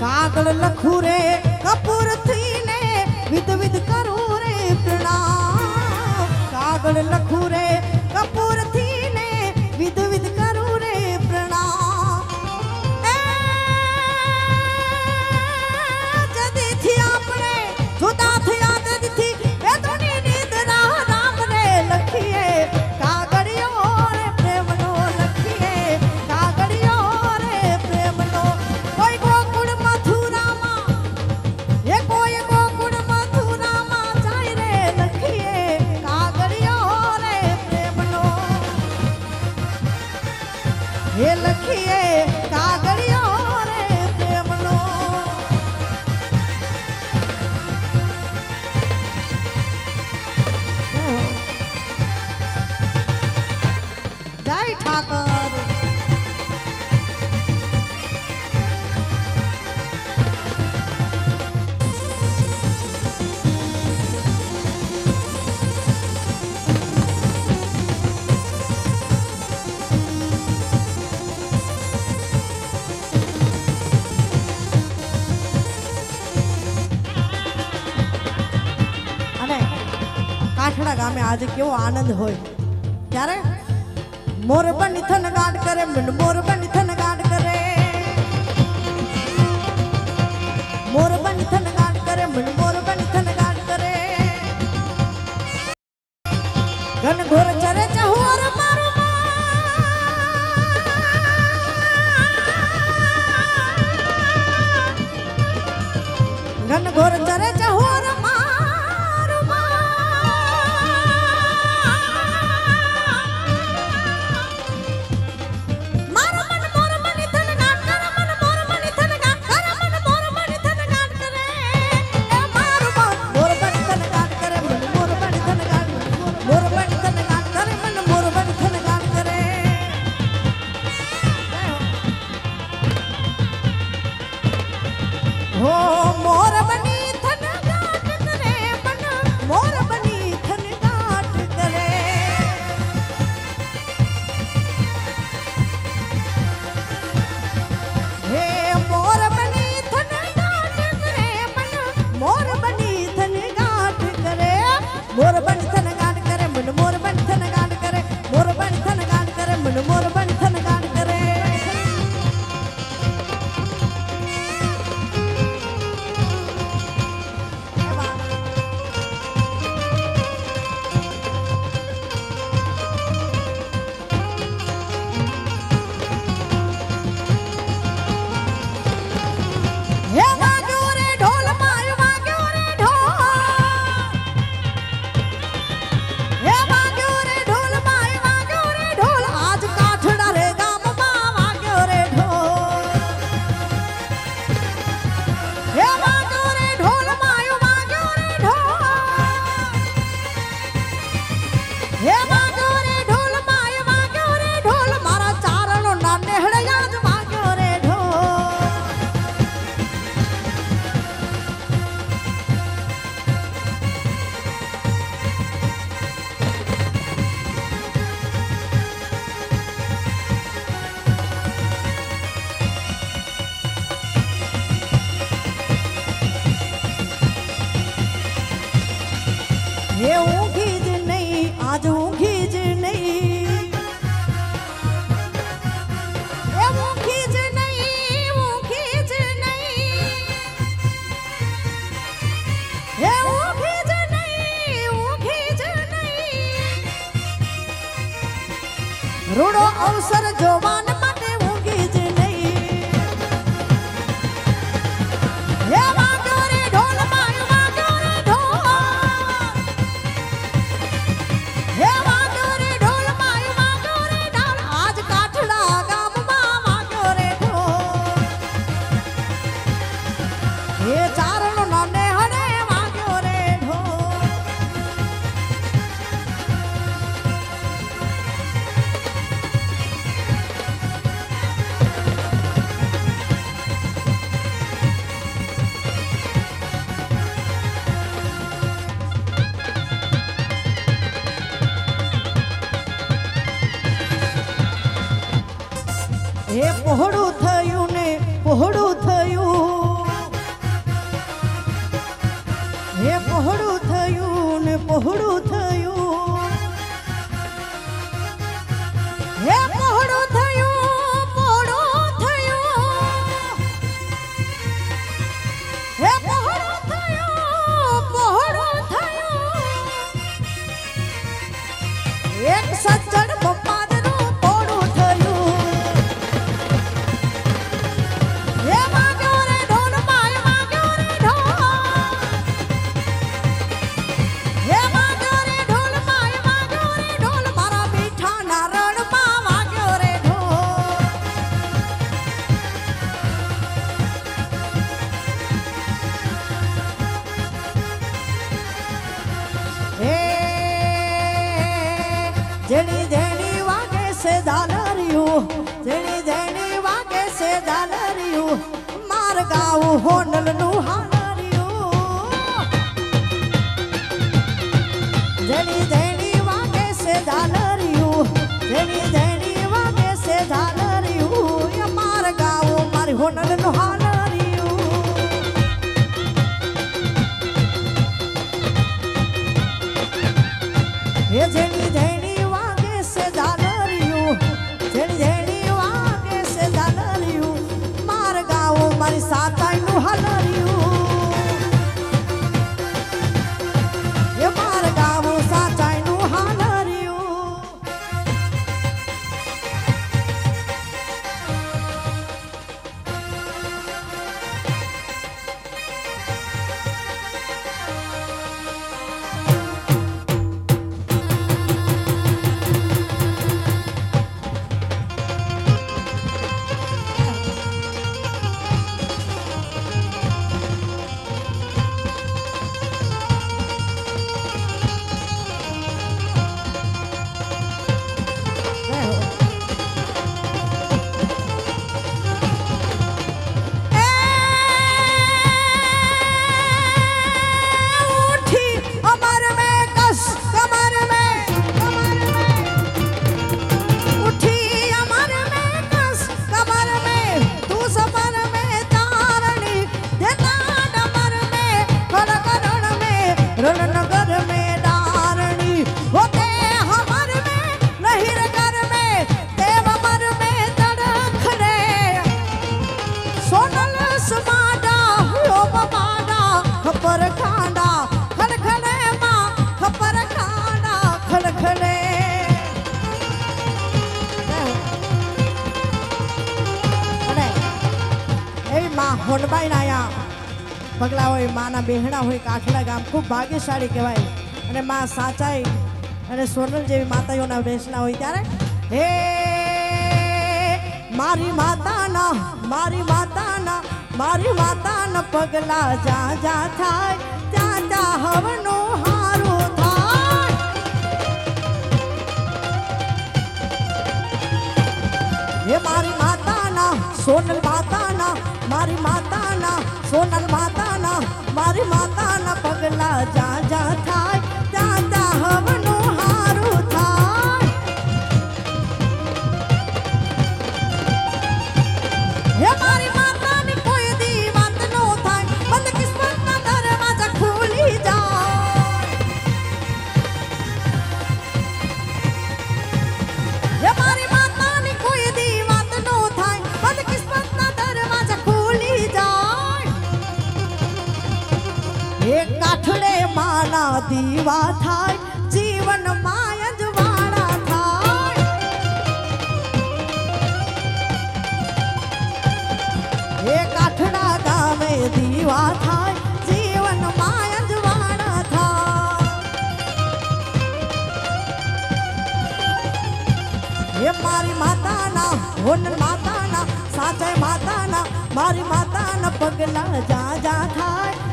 કાગળ લખું રે કપૂર થઈને વિધ વિધ કરું રે પ્રણામ. કાગળ લખું રે આજે કેવો આનંદ હોય. ત્યારે મોર પર નિથન ગાડ કરે મોર પર નિથન अवसर जो मान Yeah. ગાવું હોનલનું હાલરિયું જેની જેણી વાગે છે ઝાલરિયું, જેની જેણી વાગે છે એ માર ગાવું, મારી હોનલનું પગલા હોય, માના બેહણા હોય કાઠડા ગામ ખૂબ ભાગ્યશાળી કહેવાય. અને માં સાચાઈ અને સોનલ જેવી માતાઓના બેસણા હોય ત્યારે, હે મારી માતાના મારી માતાના મારી માતાના પગલા જા જા થાય, ત્યાં ત્યાં હવનો હારો થાય. હે મારી માતાના, સોનલ માતાના મારી માતાના સોનલ માતાના મારી માતાના પગલા જા માના દીવા થાય જીવન માય જવાળા થાય એ કાઠડા ગામે દીવા થાય જીવન માય જવાળા થાય હે મારી માતાના હોન માતાના સાચે માતાના મારી માતાના પગલા જા જા થાય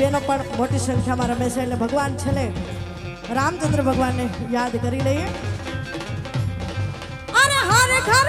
બહેનો પણ મોટી સંખ્યામાં રમે છે એટલે ભગવાન છેલ્લે રામચંદ્ર ભગવાનને યાદ કરી લઈએ. અરે હર ઘર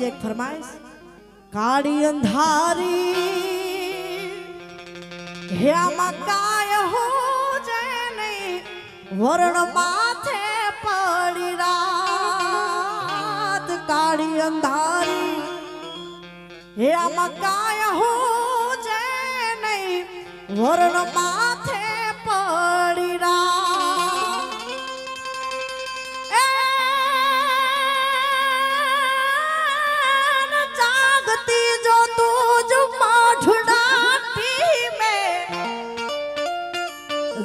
मेरी एक फरमाइश काली अंधारी हो जाए नहीं वर्ण माथे पड़ी रात। काड़ी अंधारी हे मकाय हो जने, वर्ण माथे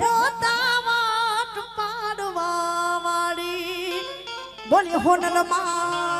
હે પોતા વાટ પાડવા વાળી. બોલી હોનલ માત કી